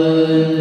one